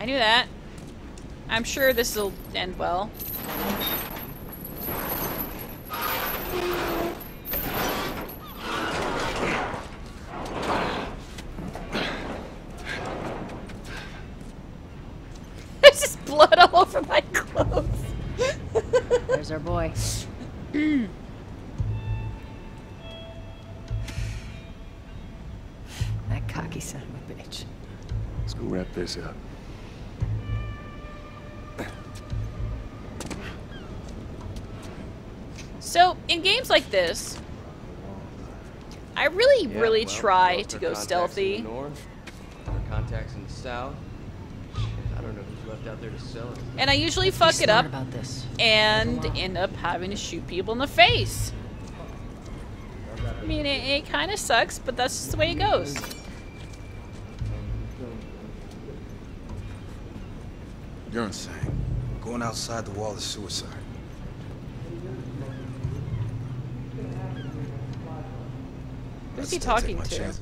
I knew that. I'm sure this will end well. There's just blood all over my clothes. There's our boy. that cocky son of a bitch. Let's go wrap this up. So, in games like this, I really, Yeah, really well, try to go contacts in stealthy. the north, contacts in the south. Shit, I don't know who's left out there to sell it. And I usually fuck it up about this. and end up having to shoot people in the face. I mean, it, it kind of sucks, but that's just the way it goes. You're insane. Going outside the wall is suicide. Who's he talking to?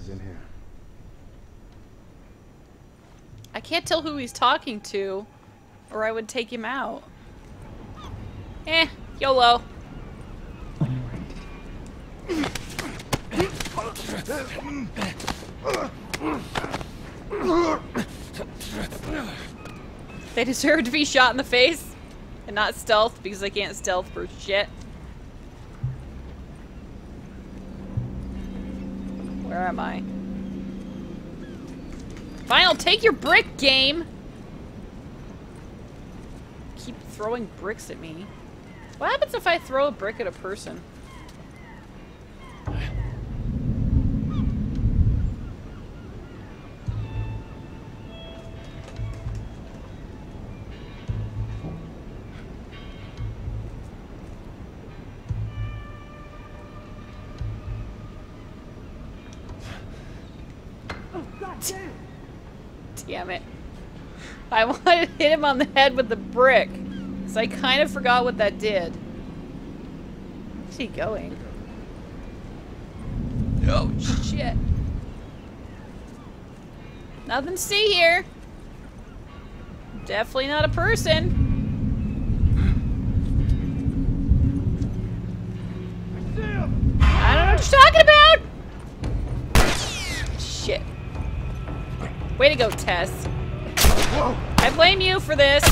I can't tell who he's talking to, or I would take him out. Eh, YOLO. They deserve to be shot in the face and not stealth because they can't stealth for shit. Where am I? Final, take your brick game! Keep throwing bricks at me. What happens if I throw a brick at a person? Him on the head with the brick. So I kind of forgot what that did. Where's he going? Oh, shit. Nothing to see here. Definitely not a person. I don't know what you're talking about. Shit. Way to go, Tess. I blame you for this.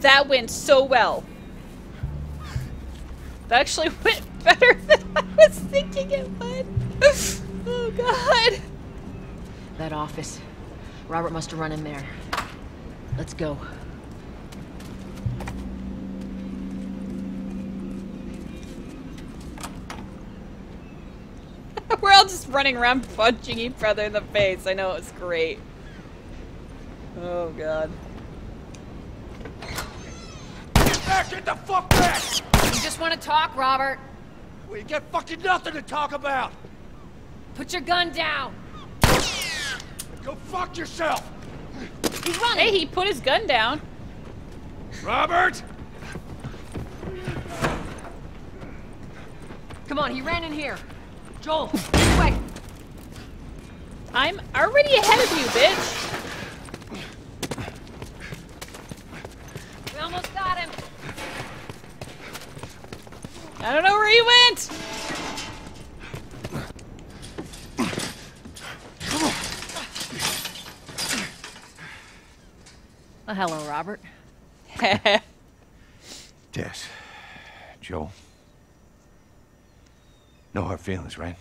That went so well. That actually went better than I was thinking it would. Oh god. That office. Robert must have run in there. Let's go. We're all just running around punching each other in the face. I know it was great. Oh god. Get back! Get the fuck back! You just want to talk, Robert. We get fucking nothing to talk about! Put your gun down. Go fuck yourself! He's running. Hey, he put his gun down. Robert! Come on, he ran in here. Joel, this way. I'm already ahead of you, bitch. We almost got him. I don't know where he went. Oh, hello, Robert. Tess. Joel. No hard feelings, right?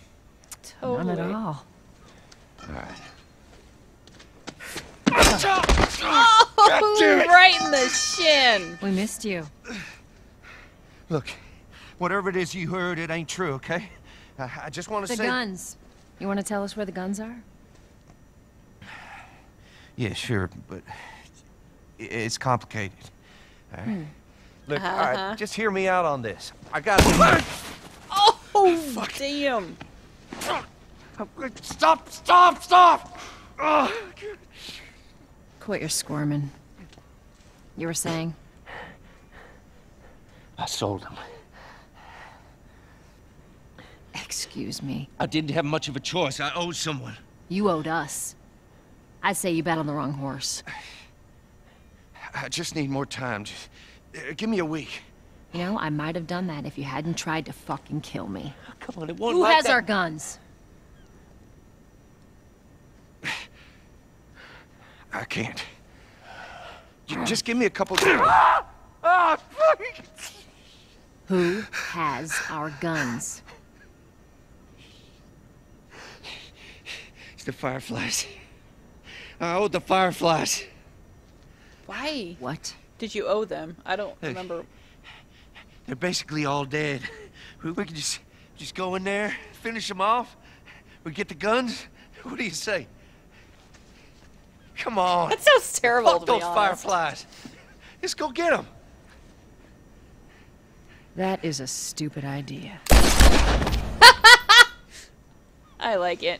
totally. None at all. All right. Oh, right in the shin. We missed you. Look, whatever it is you heard, it ain't true, okay? I, I just want to say... The say... guns. You want to tell us where the guns are? Yeah, sure, but i- it's complicated. All right? Look, Uh-huh. right, just hear me out on this. I got Oh, damn. Stop! Stop! Stop! Ugh. Quit your squirming. You were saying? I sold them. Excuse me. I didn't have much of a choice. I owed someone. You owed us. I'd say you bet on the wrong horse. I just need more time. Just, uh, give me a week. You know, I might have done that if you hadn't tried to fucking kill me. Come on, it won't Who like has that. our guns? I can't. Just give me a couple days. Who has our guns? It's the Fireflies. I owed the Fireflies. Why What? did you owe them? I don't Hey. remember. They're basically all dead. We, we could just just go in there, finish them off. We get the guns. What do you say? Come on. That sounds terrible Fuck to those honest. Fireflies. Just go get them. That is a stupid idea. I like it.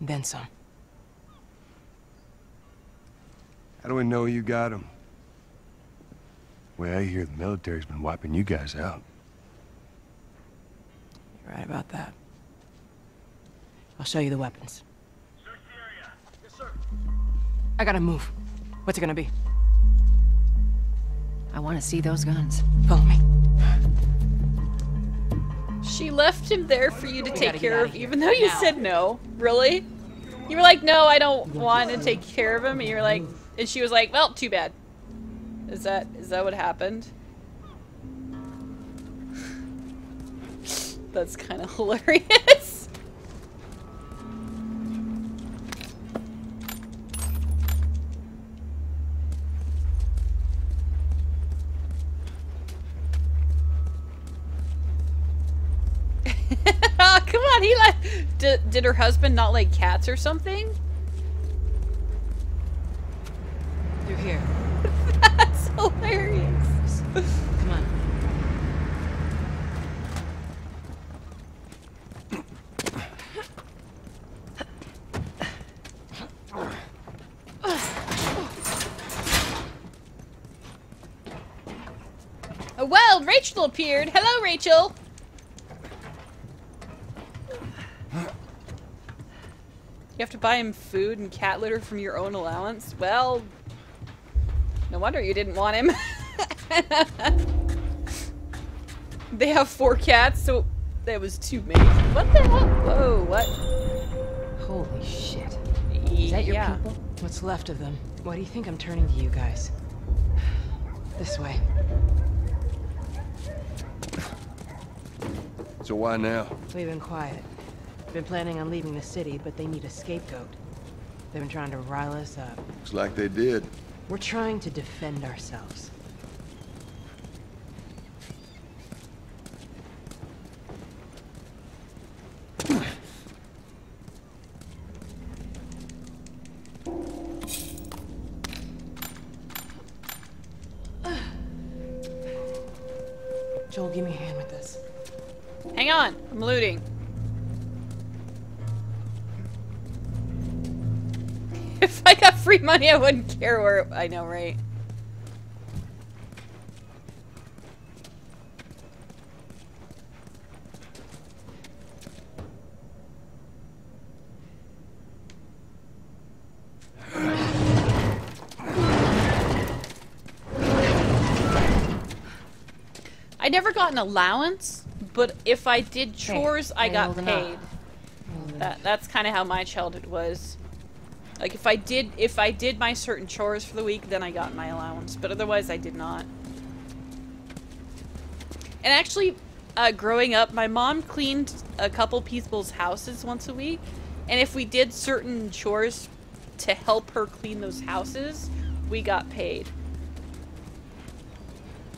then some. How do we know you got them? Well, I hear the military's been wiping you guys out. You're right about that. I'll show you the weapons. Search the area. Yes, sir. I gotta move. What's it gonna be? I want to see those guns. Follow me. She left him there for you to We take care of, even though you Now. said no. Really? You were like, no, I don't want to take care of him. And you were like, and she was like, well, too bad. Is that is that what happened? That's kind of hilarious. oh, come on, he like did, her husband not like cats or something? Through here. That's hilarious. Come on. Oh, well, Rachel appeared. Hello, Rachel. You have to buy him food and cat litter from your own allowance? Well, no wonder you didn't want him. they have four cats, so that was too many. What the hell? Whoa, what? Holy shit. Is that your yeah. people? What's left of them? Why do you think I'm turning to you guys? This way. So why now? We've been quiet. Been planning on leaving the city, but they need a scapegoat. They've been trying to rile us up. Looks like they did. We're trying to defend ourselves. Free money, I wouldn't care where. I know, right? I never got an allowance, but if I did chores, I got hold 'em up. paid. That that's kind of how my childhood was. Like if I did if I did my certain chores for the week, then I got my allowance, but otherwise I did not. And actually, uh, growing up, my mom cleaned a couple people's houses once a week, and if we did certain chores to help her clean those houses, we got paid.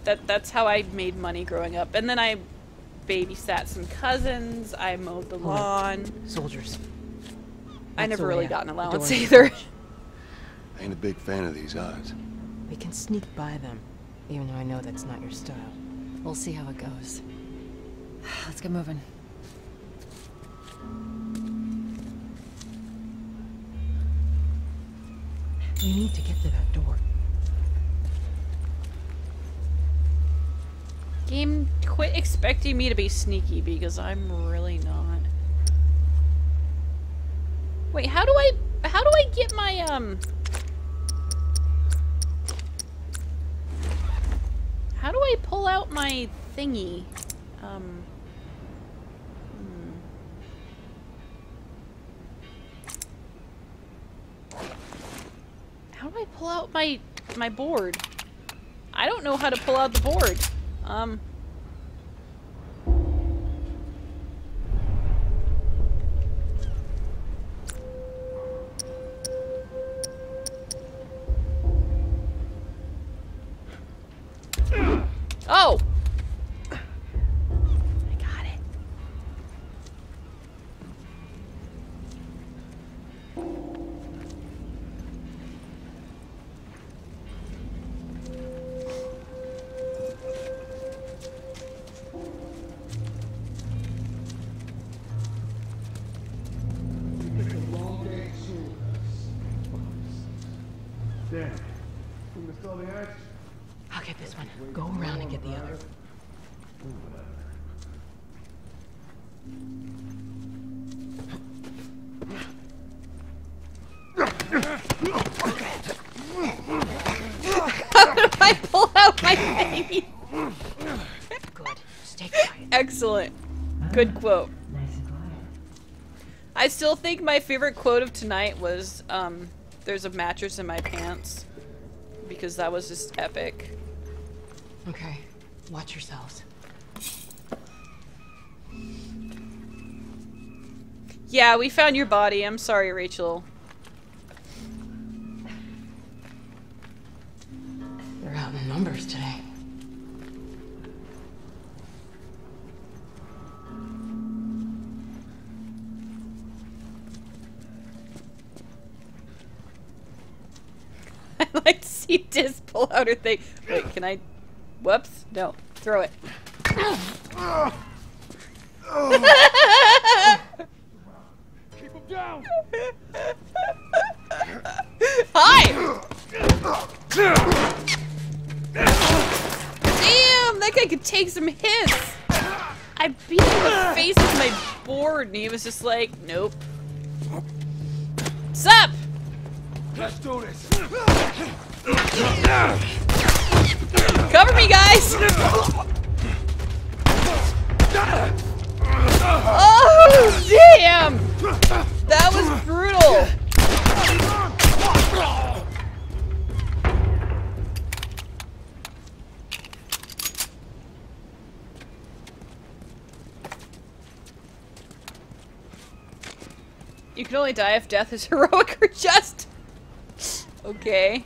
That that's how I made money growing up, and then I babysat some cousins. I mowed the lawn. Soldiers. I never really got an allowance either. I Ain't a big fan of these odds. We can sneak by them, even though I know that's not your style. We'll see how it goes. Let's get moving. We need to get to that door. Game, quit expecting me to be sneaky because I'm really not. Wait, how do I, how do I get my, um... How do I pull out my thingy? Um... hmm. How do I pull out my, my board? I don't know how to pull out the board. Um... Oh! Good quote. I still think my favorite quote of tonight was, um, there's a mattress in my pants. Because that was just epic. Okay. Watch yourselves. Yeah, we found your body. I'm sorry, Rachel. They're out in numbers today. Like to pull out her thing. Wait, can I? Whoops. No. Throw it. Keep him down! Hi! Damn, that guy could take some hits. I beat him in the face with my board, and he was just like, "Nope." Sup? Let's do this! Cover me, guys! Oh, damn! That was brutal. You can only die if death is heroic or just. Okay.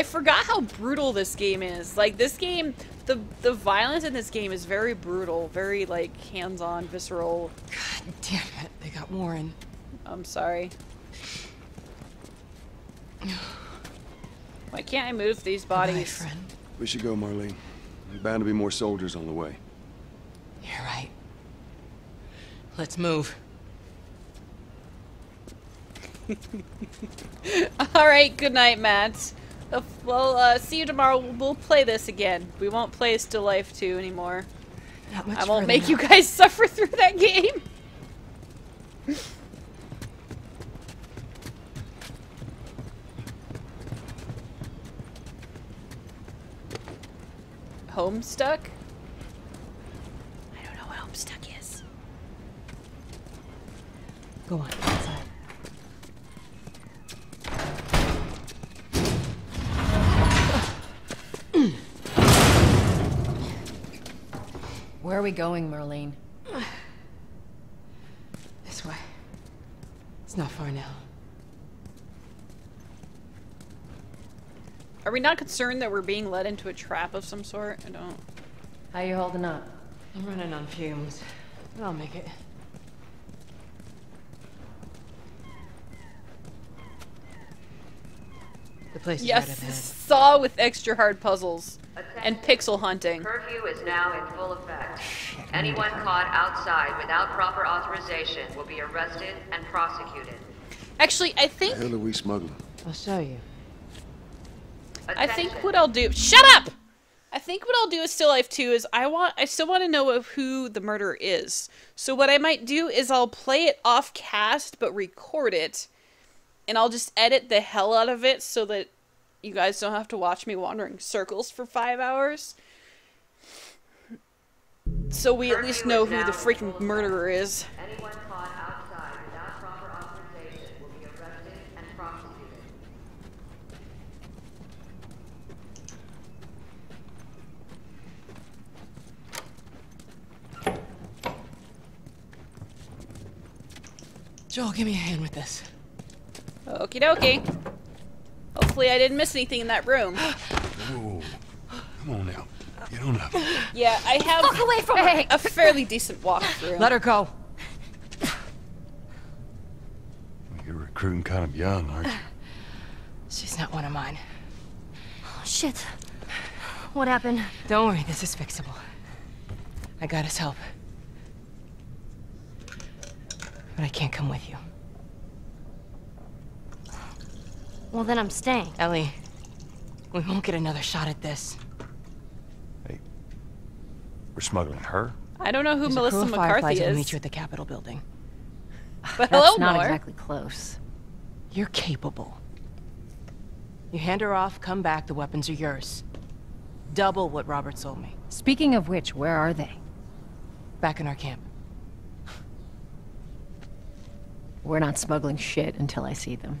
I forgot how brutal this game is. Like this game, the the violence in this game is very brutal, very like hands-on, visceral. God damn it. They got Warren. I'm sorry. Why can't I move these Goodbye, bodies? friend. We should go, Marlene. There's bound to be more soldiers on the way. You're right. Let's move. All right, good night, Matt. Well, uh, see you tomorrow. We'll, play this again. We won't play Still Life 2 anymore. Not much I won't make you guys suffer through that game. Homestuck? I don't know what Homestuck is. Go on, are we going, Marlene? This way. It's not far now. Are we not concerned that we're being led into a trap of some sort? I don't. How are you holding up? I'm running on fumes. But I'll make it. The place right Yes. Saw with extra hard puzzles and pixel hunting. Curfew is now in full effect. Anyone caught outside without proper authorization will be arrested and prosecuted. Actually, I The think hell are we smuggling? I'll show you. I think what I'll do. Shut up. I think what I'll do with Still Life 2 is I want I still want to know of who the murderer is. So what I might do is I'll play it off cast but record it and I'll just edit the hell out of it so that you guys don't have to watch me wandering circles for 5 hours. So we at least know who the freaking murderer is. Anyone caught outside without proper authorization will be arrested and prosecuted. Joel, give me a hand with this. Okie dokie. Hopefully I didn't miss anything in that room. Whoa. Come on now. Get on up. Yeah, I have Walk away from me! a fairly decent walkthrough. Let her go. You're recruiting kind of young, aren't you? She's not one of mine. Oh, shit. What happened? Don't worry, this is fixable. I got his help. But I can't come with you. Well, then I'm staying. Ellie, we won't get another shot at this. Hey, we're smuggling her? I don't know who There's Melissa crew of Fireflies McCarthy that'll is. meet you at the Capitol building. But That's hello, not Nor. exactly close. You're capable. You hand her off, come back, the weapons are yours. Double what Robert sold me. Speaking of which, where are they? Back in our camp. We're not smuggling shit until I see them.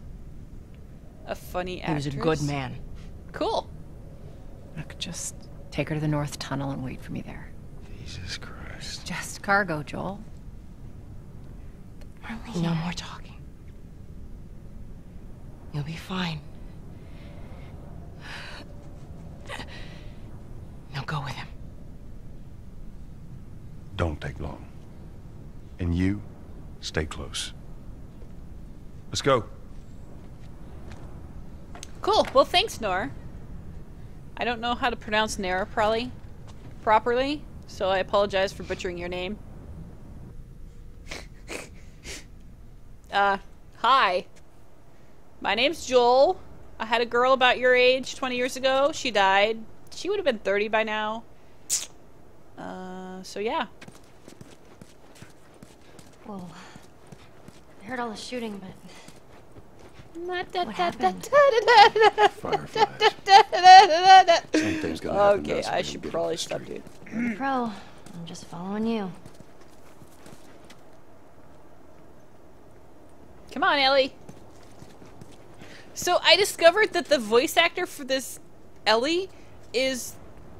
A funny He actress. was a good man. Cool. I could just take her to the North Tunnel and wait for me there. Jesus Christ. Just cargo, Joel. Marlene. No more talking. You'll be fine. Now go with him. Don't take long. And you, stay close. Let's go. Cool. Well, thanks, Nor. I don't know how to pronounce Nara probably properly, so I apologize for butchering your name. uh, hi. My name's Joel. I had a girl about your age 20 years ago. She died. She would have been 30 by now. Uh, so yeah. Whoa. I heard all the shooting, but. Something's gonna happen Okay, I should probably stop street. doing. you're the pro. I'm just following you. Come on, Ellie. So I discovered that the voice actor for this Ellie is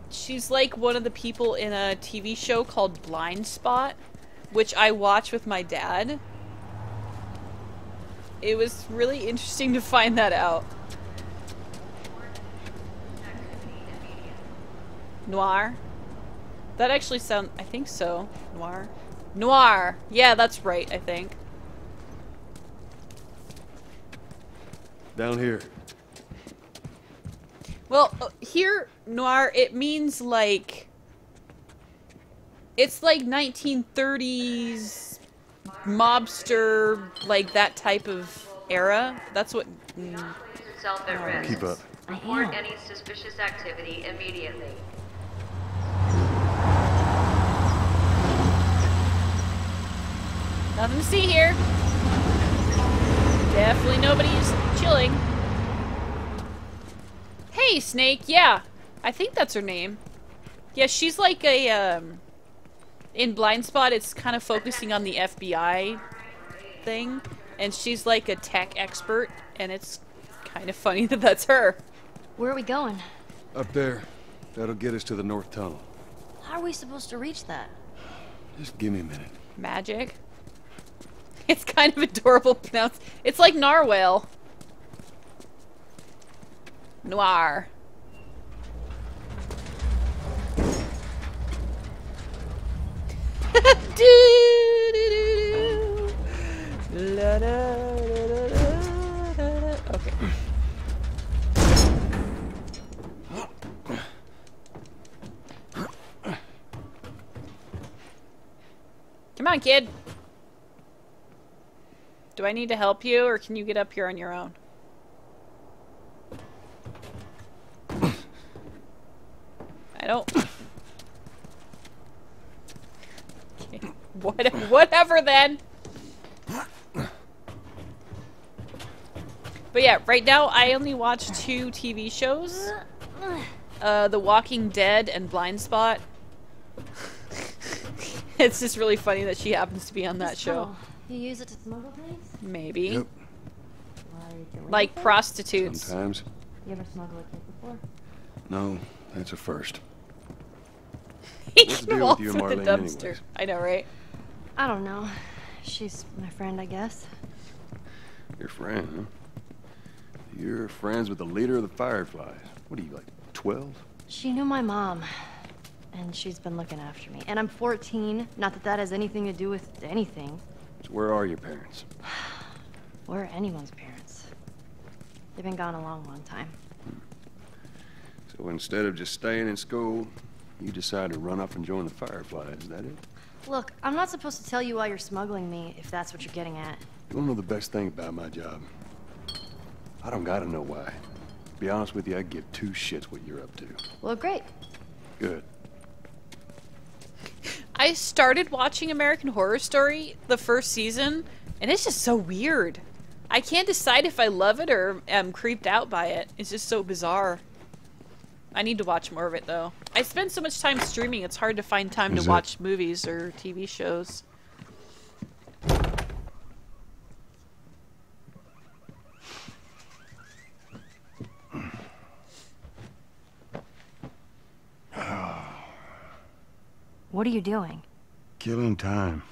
she's like one of the people in a TV show called Blindspot, which I watch with my dad. It was really interesting to find that out. Noir. That actually sound I think so. Noir. Noir. Yeah, that's right, I think. Down here. Well, uh, here, noir, it means like. It's like 1930s mobster, like that type of era. That's what. mm, Place yourself at risk. Keep up. Report any suspicious activity immediately. Nothing to see here. Definitely nobody's chilling. Hey, Snake. Yeah, I think that's her name. Yeah, she's like a um. In Blindspot, it's kind of focusing on the FBI thing, and she's like a tech expert, and it's kind of funny that that's her. Where are we going? Up there. That'll get us to the north tunnel. How are we supposed to reach that? Just give me a minute. Magic. It's kind of adorable pronounced. It's like narwhal. Noir. Okay. Come on, kid. Do I need to help you, or can you get up here on your own? I don't. Okay. What, whatever then. But yeah, right now I only watch two TV shows. Uh, The Walking Dead and Blindspot. it's just really funny that she happens to be on that show. You use it to smuggle things? Maybe. Yep. Why are you doing Like prostitutes. Sometimes. You ever smuggle a kid before? No, that's a first. He What's the came deal with you and with the dumpster. anyways? I know, right? I don't know. She's my friend, I guess. Your friend, huh? You're friends with the leader of the Fireflies. What are you, like, 12? She knew my mom, and she's been looking after me. And I'm 14. Not that that has anything to do with anything. So where are your parents? Or anyone's parents. They've been gone a long, long time. Hmm. So instead of just staying in school, you decide to run off and join the Fireflies, is that it? Look, I'm not supposed to tell you why you're smuggling me, if that's what you're getting at. You wanna know the best thing about my job? I don't gotta know why. To be honest with you, I give two shits what you're up to. Well, great. Good. I started watching American Horror Story the first season, and it's just so weird. I can't decide if I love it or am creeped out by it. It's just so bizarre. I need to watch more of it though. I spend so much time streaming, it's hard to find time Is to it? watch movies or TV shows. What are you doing? Killing time.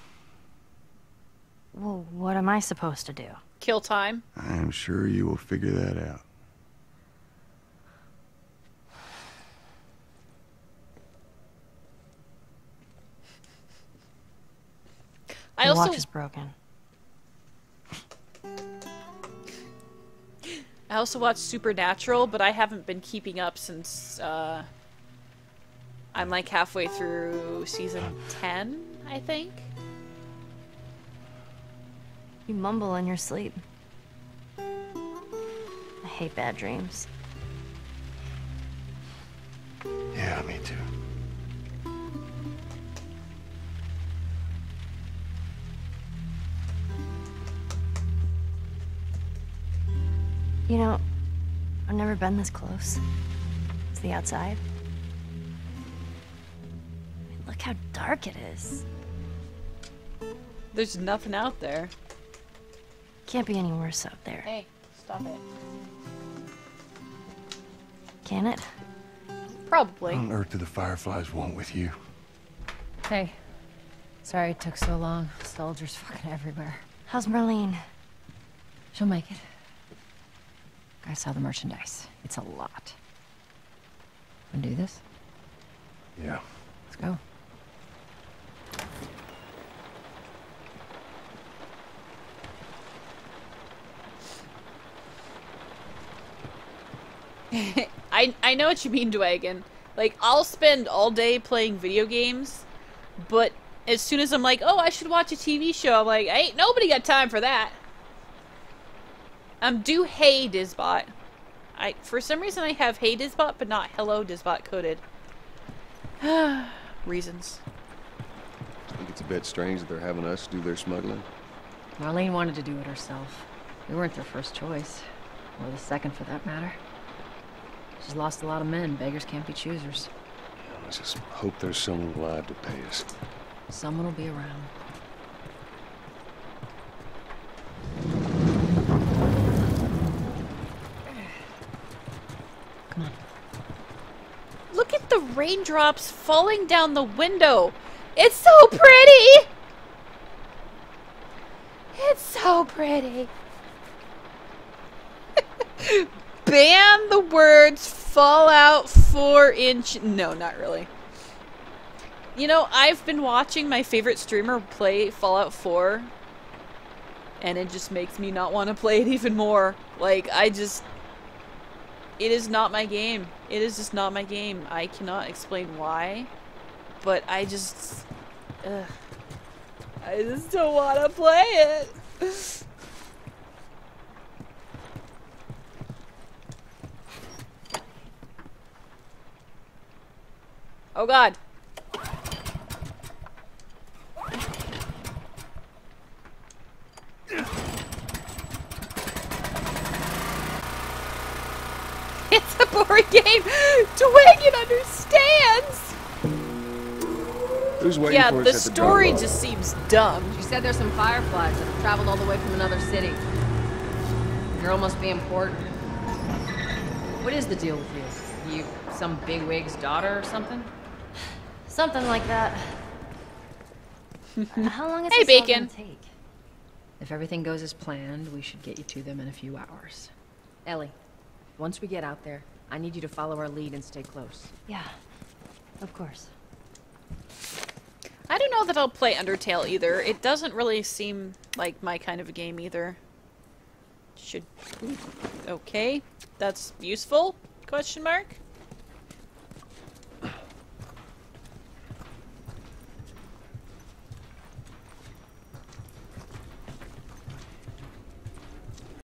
Well, what am I supposed to do? Kill time. I am sure you will figure that out. I the also watch is broken. I also watched Supernatural, but I haven't been keeping up since uh, I'm like halfway through season 10, I think. You mumble in your sleep. I hate bad dreams. Yeah, me too. You know, I've never been this close to the outside. I mean, look how dark it is. There's nothing out there. Can't be any worse out there, Hey, stop it. can it? Probably. What on earth do the Fireflies want with you? Hey. Sorry it took so long. Soldiers fucking everywhere. How's Marlene? She'll make it. I saw the merchandise. It's a lot. Wanna do this? Yeah. Let's go. I I know what you mean, Dwagon. Like I'll spend all day playing video games, but as soon as I'm like, oh, I should watch a TV show, I'm like, ain't nobody got time for that. Um, do hey Dizbot. I for some reason I have hey Dizbot, but not hello Dizbot coded. Reasons. I think it's a bit strange that they're having us do their smuggling. Marlene wanted to do it herself. We weren't their first choice. Or the second, for that matter. She's lost a lot of men. Beggars can't be choosers. Yeah, I just hope there's someone alive to pay us. Someone will be around. Come on. Look the raindrops falling down the window. It's so pretty. It's so pretty. Ban the words Fallout 4 inch. No, not really. You know, I've been watching my favorite streamer play Fallout 4, and it just makes me not want to play it even more. Like, I just. It is not my game. It is just not my game. I cannot explain why, but I just. Ugh. I just don't want to play it. Oh god. It's a board game. Dwayne understands. Who's waiting Yeah, for us the at the story drop-off? just seems dumb. She said there's some fireflies that have traveled all the way from another city. The girl must be important. What is the deal with you? You some bigwig's daughter or something? Something like that. How long is Hey, this all Bacon. gonna take? If everything goes as planned, we should get you to them in a few hours. Ellie, once we get out there, I need you to follow our lead and stay close. Yeah, of course. I don't know that I'll play Undertale either. It doesn't really seem like my kind of a game either. Should... Okay. That's useful? Question mark?